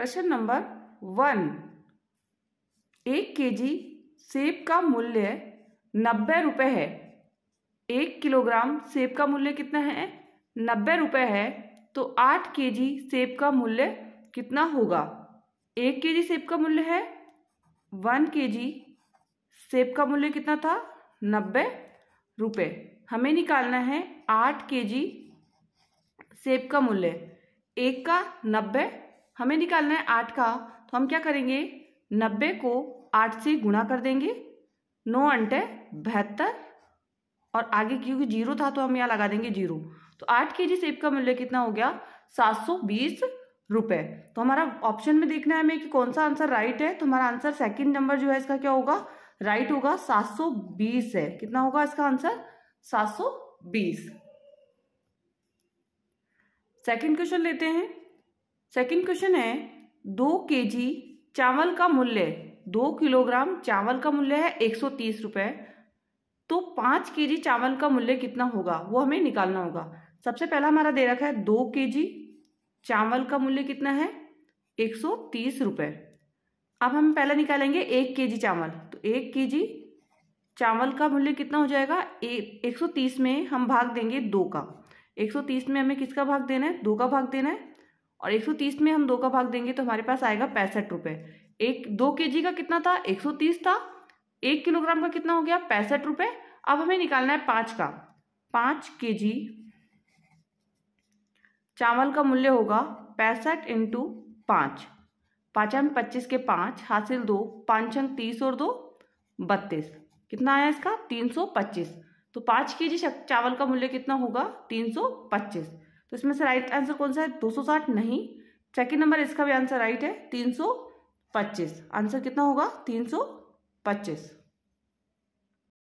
प्रश्न number one. एक KG सेब का मूल्य नब्बे रुपए है। एक किलोग्राम सेब का मूल्य कितना है? नब्बे रुपए है। तो आठ केजी सेब का मूल्य कितना होगा? एक केजी सेब का मूल्य है। वन केजी सेब का मूल्य कितना था? नब्बे रुपये हमें निकालना है आठ केजी सेब का मूल्य। एक का नब्बे हमें निकालना है आठ का तो हम क्या करेंगे? नब्बे को आठ से गुणा कर देंगे। नौ अंटे बहत्तर, और आगे क्योंकि ज़ीरो था तो हम यहाँ लगा देंगे ज़ीरो। तो आठ के जी सेब का मूल्य कितना हो गया? सात सौ बीस रुपये तो हमारा ऑप्शन में देखना है हमें कि कौन सा आंसर राइट है। तो हमारा आंसर सेकंड नंबर जो है इसका क्या होगा? राइट होगा, सात सौ बीस है। कितना होगा इसका आंसर सात सौ बीस। सेकंड क्वेश्चन लेते हैं। सेकंड क्वेश्चन है, दो केजी चावल का मूल्य दो किलोग्राम चावल का मूल्य है एक सौ तीस रुपये तो पाँच के जी चावल का मूल्य कितना होगा? वो हमें निकालना होगा। सबसे पहला हमारा दे रखा है दो के जी चावल का मूल्य कितना है? एक सौ तीस रुपये अब हम पहले निकालेंगे एक के जी चावल। तो एक के जी चावल का मूल्य कितना हो जाएगा? एक सौ तीस में हम भाग देंगे दो का। एक सौ तीस में हमें किसका भाग देना है? दो का भाग देना है। और एक सौ तीस में हम दो का भाग देंगे तो हमारे पास आएगा पैंसठ रुपये एक, दो के जी का कितना था? एक सौ तीस था। एक किलोग्राम का कितना हो गया? पैंसठ रुपये अब हमें निकालना है पाँच का। पाँच के जी चावल का मूल्य होगा पैंसठ इंटू पाँच। पाँच में पच्चीस के पाँच, हासिल दो। पाँच अंक तीस और दो, बत्तीस। कितना आया इसका? तीन सौ पच्चीस। तो पाँच के जी चावल का मूल्य कितना होगा? तीन सौ पच्चीस। तो इसमें से राइट आंसर कौन सा है? दो सौ साठ नहीं। सेकेंड नंबर इसका भी आंसर राइट है, तीन सौ पच्चीस। आंसर कितना होगा? तीन सौ पच्चीस।